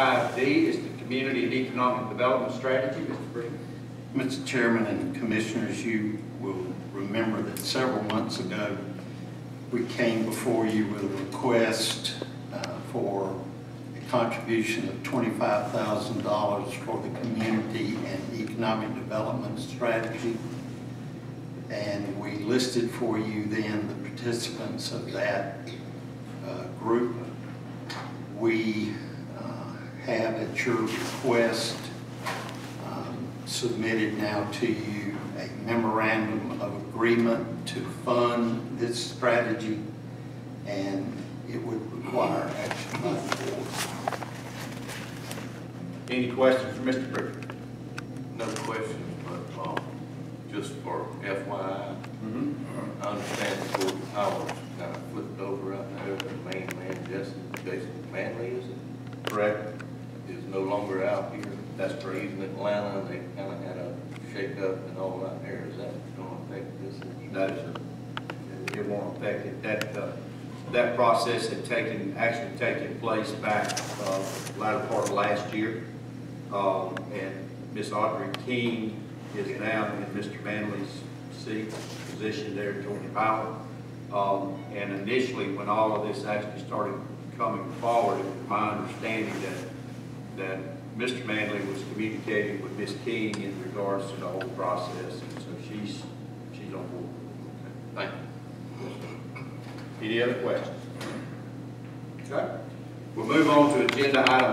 Five D is the Community and Economic Development Strategy, Mr. Mr. Chairman and Commissioners, you will remember that several months ago, we came before you with a request uh, for a contribution of $25,000 for the Community and Economic Development Strategy. And we listed for you then the participants of that uh, group. We have at your request um, submitted now to you a memorandum of agreement to fund this strategy, and it would require action by the board. Any questions for Mr. Breen? No questions, but, um, just for FYI, I understand the Georgia Powers kind of flipped over right now, the main man, Jason, Jason Manley, is it, Correct. is no longer out here. That's He's correct. in Atlanta, they kind of had a shake-up and all right there, is that going to affect this? That is, a- it won't affect it. That, uh, that process had taken, actually taken place back, uh, latter part of last year. Um, and Ms. Audrey King is now in Mr. Manley's seat, position there at Georgia Power. Um, and initially, when all of this actually started coming forward, it was my understanding that, that Mr. Manley was communicating with Ms. King in regards to the whole process, and so she's, she's on board. Thank you. Any other questions? Okay. We'll move on to agenda item